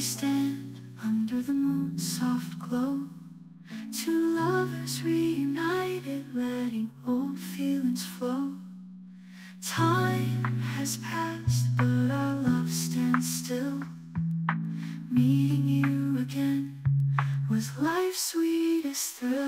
we stand under the moon's soft glow. Two lovers reunited, letting old feelings flow. Time has passed, but our love stands still. Meeting you again was life's sweetest thrill.